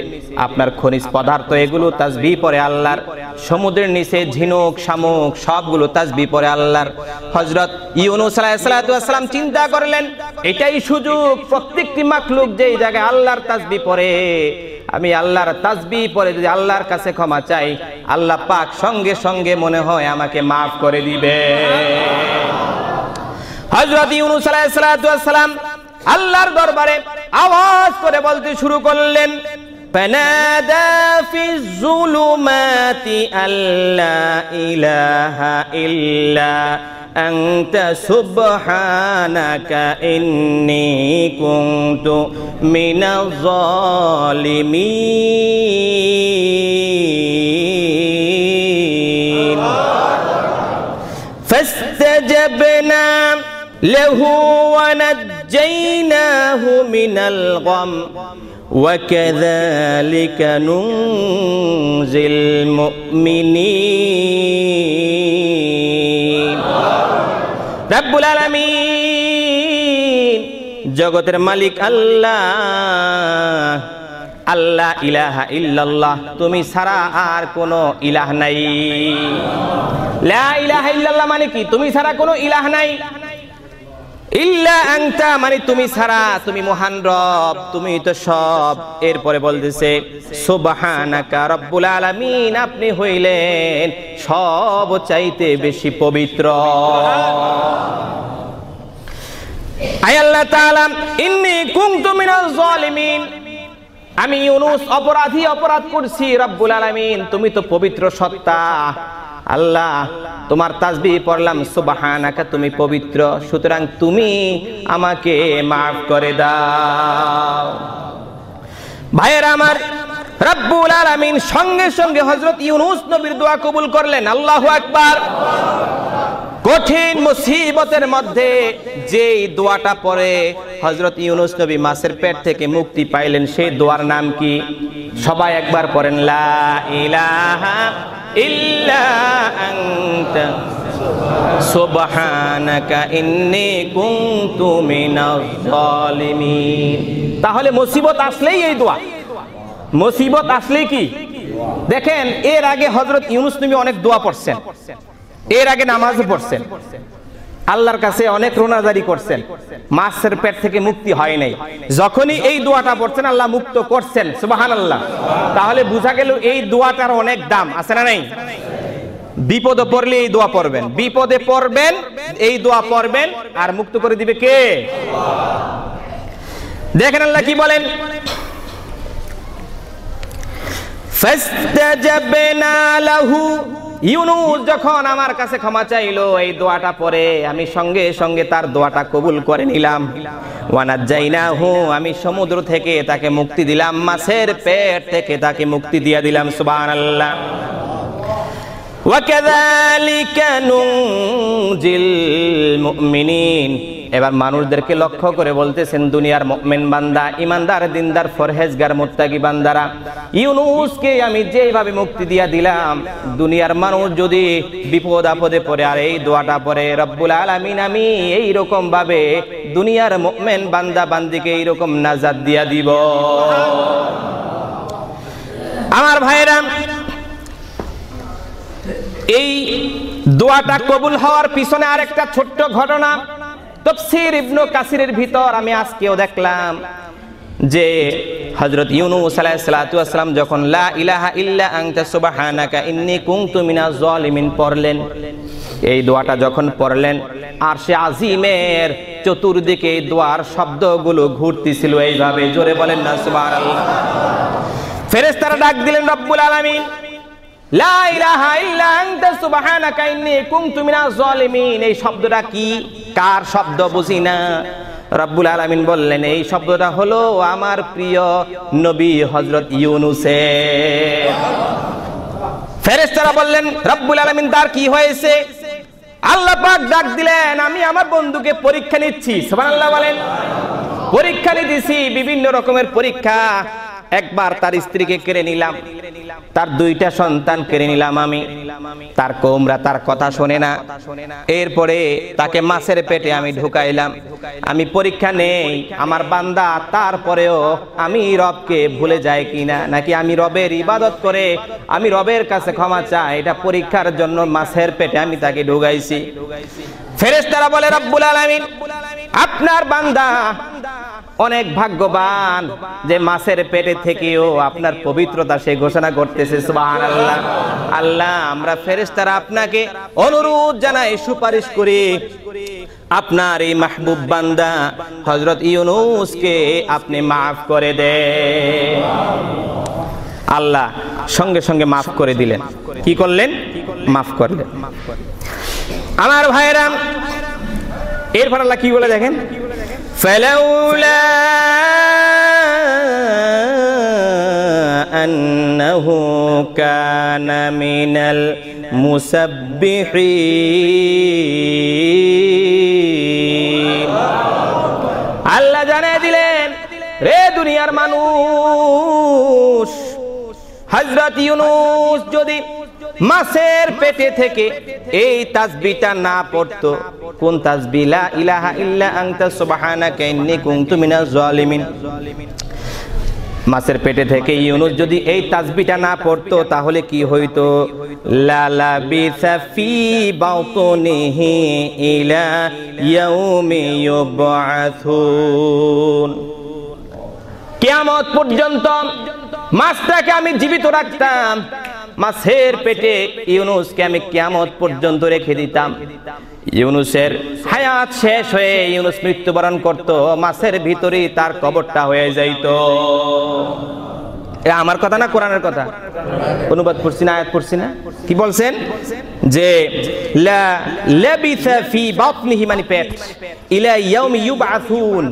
আপনার খনিজ পদার্থ, এগুলো তাসবি পরে আল্লাহর। সমুদ্রের নিচে ঝিনুক, শামুক, সবগুলো তাসবি পরে আল্লাহর। হজরত ইউনুস আলাইহিসসালাম চিন্তা করলেন, এটাই সুযোগ, প্রত্যেকটি মাখলুক যেই জায়গায় আল্লাহর তাসবি পরে, আমি আল্লাহর তাসবি পরে যদি আল্লাহর কাছে ক্ষমা চাই, আল্লাহ পাক সঙ্গে সঙ্গে মনে হয় আমাকে মাফ করে দিবে। হজরত ইউনুস আলাইহিসসালাম আল্লাহর দরবারে আওয়াজ করে বলতে শুরু করলেন فنادى في الظلمات أن لا إله إلا أنت سبحانك إني كنت من الظالمين فاستجبنا له ونجيناه من الغم وكذلك ننجي المؤمنين رب العالمين জগতের মালিক আল্লাহ আল্লাহ ইলাহা ইল্লাল্লাহ তুমি ছাড়া আর কোনো ইলাহ নাই লা ইলাহা ইল্লাল্লাহ মানে কি তুমি ছাড়া কোনো ইলাহ নাই ইল্লা মানে তুমি ছাড়া, তুমি মহান রব, তুমি তো সব। এরপরে বলতেছে আলামিন, আপনি হইলেন সব চাইতে বেশি পবিত্র। আল্লাহ ইন্নী আমি ইউনুস অপরাধী অপরাধ করছি রব্বুল আলামিন, তুমি তো পবিত্র সত্তা। আল্লাহ, তোমার তাজবি পড়লাম, সুবাহানাকা, তুমি পবিত্র, সুতরাং তুমি আমাকে মাফ করে দাও। ভাইয়ের আমার, রব্বুল আলামিন সঙ্গে সঙ্গে হজরত ইউনুস নবীর দোয়া কবুল করলেন, আল্লাহ আকবার। কঠিন মুসিবতের মধ্যে যেই দোয়াটা পরে হজরত ইউনুস নবী মাসের পেট থেকে মুক্তি পাইলেন, সেই দোয়ার নাম কি? সবাই একবার পড়েন, লা ইলাহা ইল্লা আনতা, সুবহানাকা ইন্নী কুনতু জালিমিন তাহলে মুসিবত আসলেই এই দোয়া। মুসিবত আসলেই কি? দেখেন, এর আগে হজরত ইউনুস নবী অনেক দোয়া পড়ছেন। এর আগে নামাজ পড়ছেন। আল্লাহর কাছে অনেক রোনাজারি করছেন। মাছের পেট থেকে মুক্তি হয় নাই। যখনই এই দোয়াটা পড়ছেন, আল্লাহ মুক্ত করছেন। সুবাহান আল্লাহ তাহলে বোঝা গেল এই দোয়াটার অনেক দাম, আছে না নাই? বিপদে পড়লে এই দোয়া পড়বেন। বিপদে পড়বেন, এই দোয়া পড়বেন, আর মুক্ত করে দিবে কে? দেখেন আল্লাহ কি বলেন? ফাস্তাজাবনা লাহু ইউনুস যখন আমার কাছে ক্ষমা চাইলো, এই দোয়াটা পরে আমি সঙ্গে সঙ্গে তার দোয়াটা কবুল করে নিলাম। ওয়ানাজ্জাইনা জাইনাহু আমি সমুদ্র থেকে তাকে মুক্তি দিলাম, মাছের পেট থেকে তাকে মুক্তি দিয়ে দিলাম, সুবহানাল্লাহ। কেন নুজিল মুমিনিন এবার মানুষদেরকে লক্ষ্য করে বলতেছেন, দুনিয়ার মুমিন বান্দা ইমানদার দিনদার, ফরহেজগার, মুত্তাকি বান্দারা, ইউনুসকে আমি যেভাবে মুক্তি দিয়া দিলাম, দুনিয়ার মানুষ যদি বিপদ আপদে পড়ে আর এই দোয়াটা পরে রব্বুল আলামিন আমি এই ভাবে দুনিয়ার মুমিন বান্দা বান্দিকে এই রকম নাজাত দিয়া দিব। আমার ভাইরা এই দোয়াটা কবুল হওয়ার পিছনে আরেকটা ছোট্ট ঘটনা। তফসির ইবনু কাসিরের ভিতর আমি আজকেও দেখলাম যে হযরত ইউনুস ওয়াসসালাম যখন লা ইলাহা ইল্লা আনতা সুবহানাকা ইন্নী কুনতু মিনাজ জালিমিন পড়লেন। এই দোয়াটা যখন পড়লেন আর সে আজিমের চতুর্দিকে এই দোয়ার শব্দগুলো ঘুরতেছিল এইভাবে। জোরে বলেন না, সুবহানাল্লাহ। ফেরেশতারা ডাক দিলেন, রব্বুল আলামিন, লা ইলাহা ইল্লা আনতা সুবহানাকা ইন্নী কুনতু মিনাজ জালিমিন এই শব্দটা কি? কার শব্দ বুঝি না। রব্বুল আলামিন বললেন, এই শব্দটা হলো আমার প্রিয় নবী হযরত ইউনুসের। ফেরেশতারা বললেন, রব্বুল আলামিন, তার কি হয়েছে? আল্লাহ পাক ডাক দিলেন, আমি আমার বন্ধুকে পরীক্ষা নিচ্ছি। সুবহানাল্লাহ বলেন, পরীক্ষা নিতেছি, বিভিন্ন রকমের পরীক্ষা। একবার তার স্ত্রীকে কেড়ে নিলাম। তার দুইটা সন্তান কেড়ে নিলাম আমি। তার কোমরা তার কথা শোনে না। এরপরে তাকে মাছের পেটে আমি ঢুকাইলাম। আমি পরীক্ষা নেই, আমার বান্দা তারপরেও আমি রবকে ভুলে যাই কিনা? নাকি আমি রবের ইবাদত করে আমি রবের কাছে ক্ষমা চাই? এটা পরীক্ষার জন্য মাছের পেটে আমি তাকে ঢুকাইছি। ফেরেশতারা বলে, রব্বুল আলামিন, আপনার বান্দা অনেক ভাগ্যবান যে মাছের পেটে থেকেও আপনার পবিত্রতা সে ঘোষণা করতেছে, সুবহানাল্লাহ। আল্লাহ, আমরা ফেরেশতারা আপনাকে অনুরোধ জানাই, সুপারিশ করি। আপনার এই মাহবুব বান্দা হযরত ইউনুসকে আপনি মাফ করে দে আল্লাহ, সঙ্গে সঙ্গে মাফ করে দিলেন। কি করলেন? মাফ করলেন। আমার ভাইরাম এরপর আল্লাহ কি বলে দেখেন? فلولا أنه كان من المسبحين আল্লাহ জানিয়ে দিলেন রে দুনিয়ার মানুষ হজরত ইউনুস যদি মাছের পেটে থেকে এই তাসবিটা না পড়তো। কোন তাসবি লা ইলাহা ইল্লা আনতা, সুবহানাকা ইন্নী কুনতু মিনাজ জালিমিন। মাছের পেটে থেকে ইউনুস যদি এই তাসবিটা না পড়তো, তাহলে কি হইতো? লালা বিসাফি বাউতুনিহি ইলা ইয়াউমি ইউবআথুন। কিয়ামত পর্যন্ত মাছটাকে আমি জীবিত রাখতাম। মাছের পেটে ইউনুসকে আমি কিয়ামত পর্যন্ত রেখে দিতাম। ইউনুসের হায়াত শেষ হয়ে ইউনুস মৃত্যুবরণ করত, মাছের ভিতরেই তার কবরটা হয়ে যাইত। আমার কথা না কোরআনের কথা? অনুবাদ পড়ছি না, আয়াত পড়ছি না? কি বলছেন? যে, লা লাবিসা ফি বাতনিহি মানে পেট। ইলা ইয়াউমি ইউবআথুন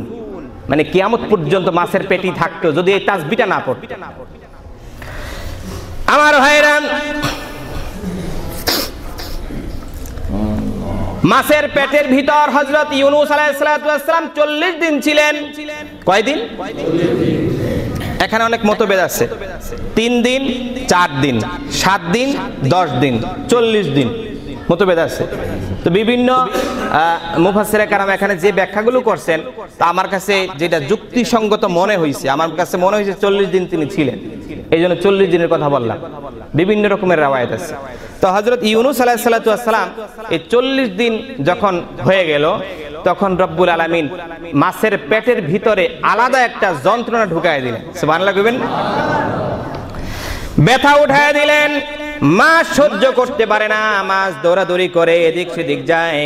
মানে কিয়ামত পর্যন্ত মাছের পেটি থাকতো, যদি এই তাসবিটা না পড়তো। আমার ভাইরান মাছের পেটের ভিতর হজরত ইউনুস আলাইসালাম চল্লিশ দিন ছিলেন। কয়দিন? এখানে অনেক মতভেদ আছে। তিন দিন, চার দিন, সাত দিন, দশ দিন, চল্লিশ দিন। মতভেদ আছে। তো বিভিন্ন মুফাসের কারাম এখানে যে ব্যাখ্যাগুলো করছেন, তা আমার কাছে যেটা যুক্তিসঙ্গত মনে হয়েছে আমার কাছে মনে হয়েছে চল্লিশ দিন তিনি ছিলেন। এই জন্য চল্লিশ দিনের কথা বললাম। বিভিন্ন রকমের রাওয়ায়ত আছে। তো হজরত ইউনুস আলাহিসাল্লাম এই চল্লিশ দিন যখন হয়ে গেল, তখন রব্বুল আলমিন মাছের পেটের ভিতরে আলাদা একটা যন্ত্রণা ঢুকাই দিলেন। বাংলা কইবেন? ব্যথা উঠায় দিলেন। মাছ সহ্য করতে পারে না, মাছ দৌড়াদৌড়ি করে এদিক সেদিক যায়।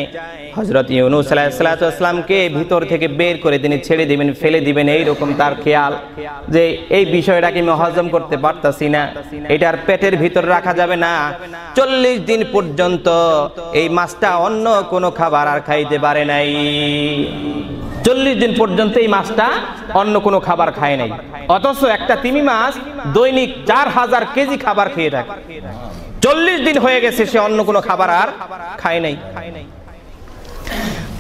হজরত ইউনুস সালামকে ভিতর থেকে বের করে তিনি ছেড়ে দিবেন, ফেলে দিবেন, এইরকম তার খেয়াল যে এই বিষয়টাকে আমি হজম করতে পারতাছি না। এটার পেটের ভিতর রাখা যাবে না। চল্লিশ দিন পর্যন্ত এই মাছটা অন্য কোনো খাবার আর খাইতে পারে নাই। চল্লিশ দিন পর্যন্ত এই মাছটা অন্য কোনো খাবার খায় নাই। অথচ একটা তিমি মাছ দৈনিক চার হাজার কেজি খাবার খেয়ে থাকে। চল্লিশ দিন হয়ে গেছে সে অন্য কোনো খাবার আর খায় নাই।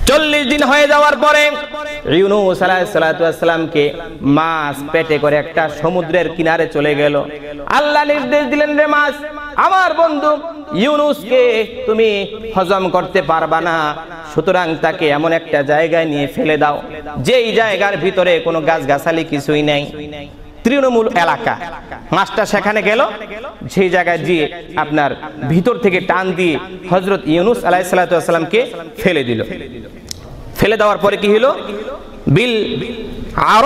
চল্লিশ দিন হয়ে যাওয়ার পরে ইউনুস আলাহিসাল্লামকে মাছ পেটে করে একটা সমুদ্রের কিনারে চলে গেল। আল্লাহ নির্দেশ দিলেন রে মাছ, আমার বন্ধু, ইউনুসকে তুমি হজম করতে পারবা না, সুতরাং তাকে এমন একটা জায়গায় নিয়ে ফেলে দাও, যেই জায়গার ভিতরে কোনো গাছ গাছালি কিছুই নেই। তৃণমূল এলাকা। মাস্টার সেখানে গেল, সেই জায়গায় গিয়ে আপনার ভিতর থেকে টান দিয়ে হজরত ইউনুস আলাহিসাল্লামকে ফেলে দিল। ফেলে দেওয়ার পরে কি হলো? বিল আর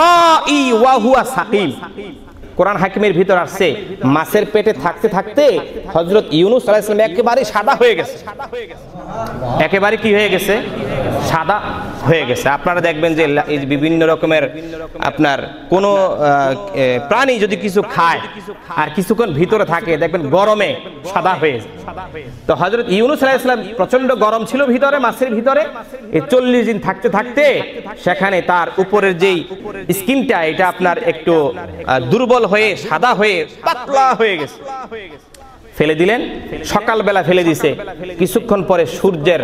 কোরআন হাকিমের ভিতর আসছে। মাছের পেটে থাকতে থাকতে হজরত ইউনুস আলাইসলাম একেবারে সাদা হয়ে গেছে। একেবারে কি হয়ে গেছে? সাদা হয়ে গেছে। আপনারা দেখবেন যে বিভিন্ন রকমের আপনার কোন প্রাণী যদি কিছু খায়, আর কিছুক্ষণ ভিতরে থাকে, দেখবেন গরমে সাদা হয়ে তো হজরত ইউনুস আলাইসলাম প্রচণ্ড গরম ছিল ভিতরে, মাছের ভিতরে। এই চল্লিশ দিন থাকতে থাকতে সেখানে তার উপরের যেই স্কিনটা, এটা আপনার একটু দুর্বল হয়ে সাদা হয়ে পাতলা হয়ে গেছে। ফেলে দিলেন সকালবেলা ফেলে দিছে। কিছুক্ষণ পরে সূর্যের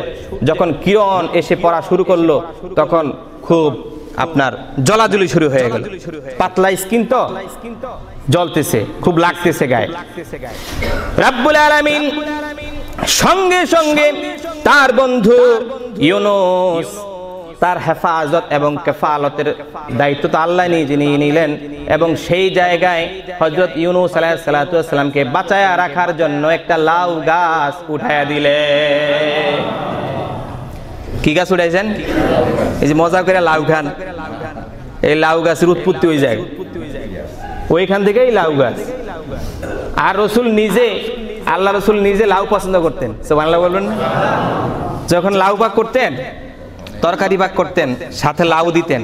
যখন কিরণ এসে পড়া শুরু করল তখন খুব আপনার জলাজলি শুরু হয়ে গেল। পাতলা স্কিন তো? জ্বলতেছে খুব লাগতেছে গায়ে। রাব্বুল আলামিন সঙ্গে সঙ্গে তার বন্ধু ইউনুস তার হেফাজত এবং কেফালতের দায়িত্ব তো আল্লাহ নিয়ে নিলেন এবং সেই জায়গায় হজরত ইউনুস আলাহিসাল্লামকে বাঁচায়া রাখার জন্য একটা লাউ গাছ উঠাইয়া দিলে। কি গাছ উঠাইছেন? এই যে মজা করে লাউ খান এই লাউ গাছের উৎপত্তি হয়ে যায়। ওইখান থেকেই লাউ গাছ। আর রসুল নিজে, আল্লাহ রসুল নিজে লাউ পছন্দ করতেন। বাংলা বলবেন যখন লাউ পাক করতেন তরকারি পাক করতেন, সাথে লাউ দিতেন।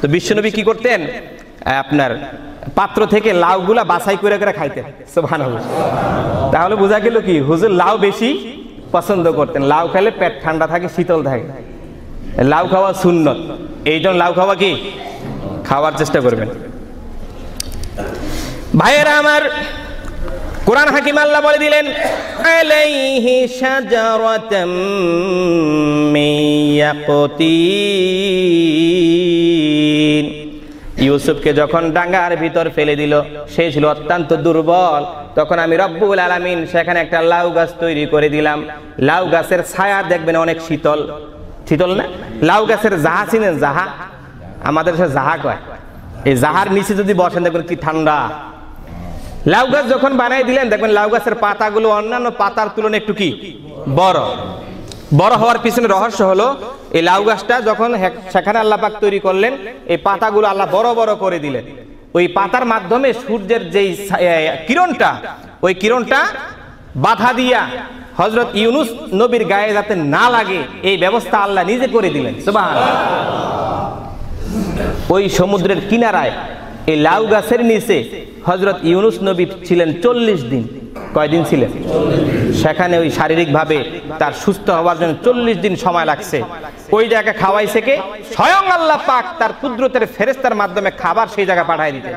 তো বিশ্বনবী কি করতেন? আপনার পাত্র থেকে লাউগুলা বাছাই করে করে খাইতেন। সোভান তাহলে বোঝা গেল কি, হুজুর লাউ বেশি পছন্দ করতেন। লাউ খেলে পেট ঠান্ডা থাকে, শীতল থাকে। লাউ খাওয়া সুন্নত। এই জন্য লাউ খাওয়া কি? খাওয়ার চেষ্টা করবেন। ভাইয়েরা আমার কোরআন হাকিম আল্লাহ বলে দিলেন, আলাইহি শাজারাতাম মিয়াকতিন ইউসুফকে যখন ডাঙ্গার ভিতর ফেলে দিল, সে ছিল অত্যন্ত দুর্বল। তখন আমি রব্বুল আলামিন সেখানে একটা লাউ গাছ তৈরি করে দিলাম। লাউ গাছের ছায়া দেখবেন অনেক শীতল। শীতল না? লাউ গাছের জাহা চিনেন জাহা আমাদের সে জাহা কয়। এই জাহার নিচে যদি বসেন দেখবেন কি ঠান্ডা। লাউ গাছ যখন বানাই দিলেন, দেখবেন লাউ গাছের পাতাগুলো অন্যান্য পাতার তুলনায় একটু কি? বড়। বড় হওয়ার পিছনে রহস্য হলো, এই লাউ গাছটা যখন সেখানে আল্লাহ পাক তৈরি করলেন, এই পাতাগুলো আল্লাহ বড় বড় করে দিলেন। ওই পাতার মাধ্যমে সূর্যের যেই কিরণটা, ওই কিরণটা বাধা দিয়া হজরত ইউনুস নবীর গায়ে যাতে না লাগে, এই ব্যবস্থা আল্লাহ নিজে করে দিলেন। ওই সমুদ্রের কিনারায় এই লাউ গাছের নিচে হজরত ইউনুস নবী ছিলেন চল্লিশ দিন। কয়দিন ছিলেন? সেখানে ওই শারীরিকভাবে তার সুস্থ হওয়ার জন্য চল্লিশ দিন সময় লাগছে। ওই জায়গা খাওয়াইছে কে? স্বয়ং আল্লাহ পাক তার কুদরতের ফেরেস্তার মাধ্যমে খাবার সেই জায়গা পাঠাই দিতে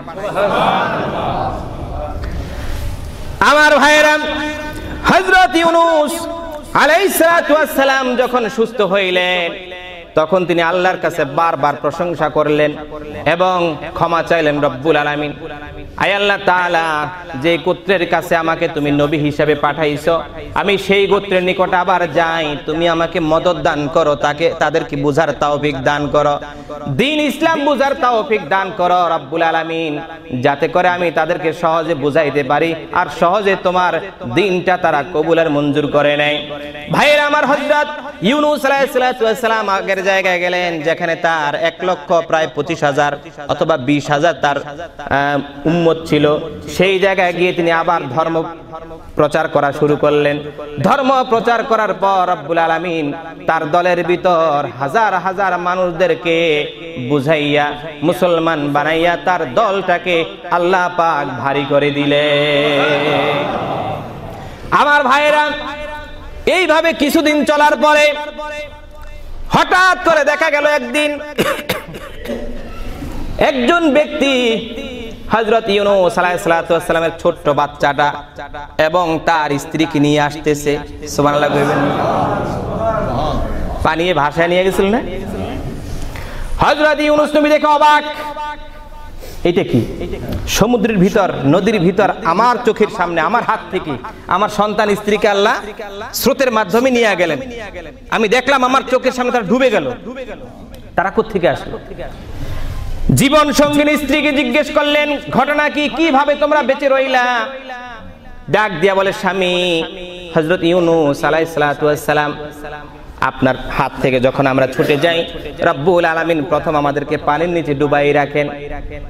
আমার ভাইয়েরা হজরত ইউনুস আলাইসালাম যখন সুস্থ হইলেন তখন তিনি আল্লাহর কাছে বারবার প্রশংসা করলেন এবং ক্ষমা চাইলেন রব্বুল আলমিন। আয় আল্লাহ তাআলা, যে গোত্রের কাছে আমাকে তুমি নবী হিসাবে পাঠাইছো, আমি সেই গোত্রের নিকট আবার যাই, তুমি আমাকে মদত দান করো, তাকে, তাদেরকে বুঝার তৌফিক দান করো। দিন ইসলাম বুঝার তৌফিক দান করো রব্বুল আলামিন, যাতে করে আমি তাদেরকে সহজে বুঝাইতে পারি আর সহজে তোমার দিনটা তারা কবুলের মঞ্জুর করে নেয়। ভাইয়ের, আমার হযরত ইউনুস আলাইহিস সালাম আগের জায়গায় গেলেন যেখানে তার এক লক্ষ, প্রায় পঁচিশ হাজার অথবা বিশ হাজার তার উম্মত ছিল। সেই জায়গায় গিয়ে তিনি আবার ধর্ম প্রচার করা শুরু করলেন। ধর্ম প্রচার করার পর রব্বুল আলামিন তার দলের ভিতর হাজার হাজার মানুষদেরকে বুঝাইয়া, মুসলমান বানাইয়া তার দলটাকে আল্লাহ পাক ভারী করে দিলে আমার ভাইয়েরা, এইভাবে কিছুদিন চলার পরে হঠাৎ করে দেখা গেল একদিন একজন ব্যক্তি হজরত ইউনুস আলাইহিসসালামের ছোট্ট বাচ্চাটা এবং তার স্ত্রীকে নিয়ে আসতেছে। পানিয়ে ভাষায় নিয়ে গেছিল না? হজরত ইউনুস নবী দেখে অবাক। এটা কি? সমুদ্রের ভিতর, নদীর ভিতর, আমার চোখের সামনে, আমার হাত থেকে আমার সন্তান স্ত্রীকে আল্লাহ স্রোতের মাধ্যমে নিয়ে গেলেন। আমি দেখলাম আমার চোখের সামনে তারা ডুবে গেল। তারা কোথেকে আসলো? জীবন সঙ্গিনী স্ত্রীকে জিজ্ঞেস করলেন, ঘটনা কি? কীভাবে তোমরা বেঁচে রইলা? ডাক দিয়া বলে, স্বামী হজরত ইউনুস আলাইসালাম আপনার হাত থেকে যখন আমরা ছুটে যাই, রব্বুল আলমিন প্রথম আমাদেরকে পানির নিচে ডুবাই রাখেন।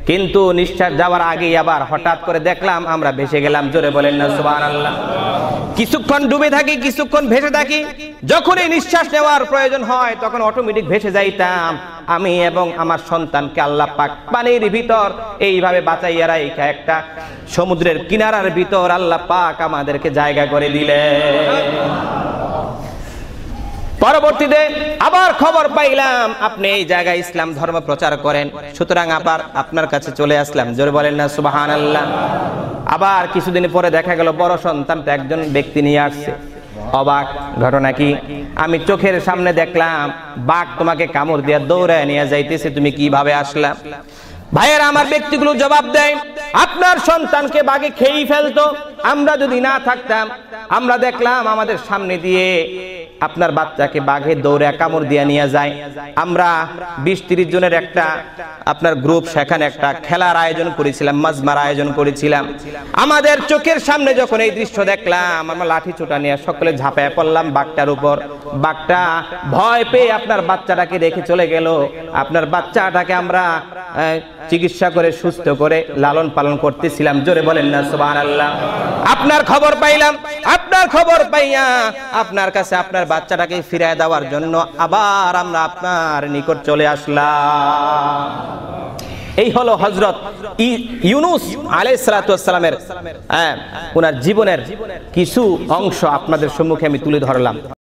কিন্তু নিঃশ্বাস যাওয়ার আগে আবার হঠাৎ করে দেখলাম, আমরা ভেসে গেলাম। জোরে বলেন না সুবান আল্লাহ কিছুক্ষণ ডুবে থাকি, কিছুক্ষণ ভেসে থাকি। যখনই নিঃশ্বাস নেওয়ার প্রয়োজন হয়, তখন অটোমেটিক ভেসে যাইতাম। আমি এবং আমার সন্তানকে আল্লাহ পাক পানির ভিতর এইভাবে বাঁচাইয়া রাইখা একটা সমুদ্রের কিনারার ভিতর আল্লাহ পাক আমাদেরকে জায়গা করে দিলেন। পরবর্তীতে আবার খবর পাইলাম, আপনি এই জায়গায় ইসলাম ধর্ম প্রচার করেন। সুতরাং আবার আপনার কাছে চলে আসলাম। জোরে বলেন না সুবাহান আল্লাহ আবার কিছুদিন পরে দেখা গেল, বড় সন্তানটা একজন ব্যক্তি নিয়ে আসছে। অবাক ঘটনা কি? আমি চোখের সামনে দেখলাম, বাঘ তোমাকে কামড় দিয়ে দৌড়ায় নিয়ে যাইতেছে, তুমি কীভাবে আসলা? ভাইয়ের, আমার ব্যক্তিগুলো জবাব দেয়, আপনার সন্তানকে বাঘে খেয়েই ফেলতো। আমরা যদি না থাকতাম, আমরা দেখলাম আমাদের সামনে দিয়ে আপনার বাচ্চাকে বাঘে দৌড়ে কামড় দিয়ে নিয়ে যায়। আমরা বিশ তিরিশ জনের একটা আপনার গ্রুপ সেখানে একটা খেলার আয়োজন করেছিলাম, মাজমার আয়োজন করেছিলাম। আমাদের চোখের সামনে যখন এই দৃশ্য দেখলাম, আমরা লাঠি ছোটা নিয়ে সকলে ঝাঁপায় পড়লাম বাঘটার উপর। বাঘটা ভয় পেয়ে আপনার বাচ্চাটাকে রেখে চলে গেল। আপনার বাচ্চাটাকে আমরা চিকিৎসা করে, সুস্থ করে, লালন পালন করতেছিলাম। জোরে বলেন না সুবাহ আল্লাহ আপনার খবর পাইলাম, আপনার খবর পাইয়া আপনার কাছে আপনার বাচ্চাটাকে ফিরিয়ে দেওয়ার জন্য আবার আমরা আপনার নিকট চলে আসলাম। এই হলো হজরত ইউনুস আলাইসালামের ওনার জীবনের কিছু অংশ আপনাদের সম্মুখে আমি তুলে ধরলাম।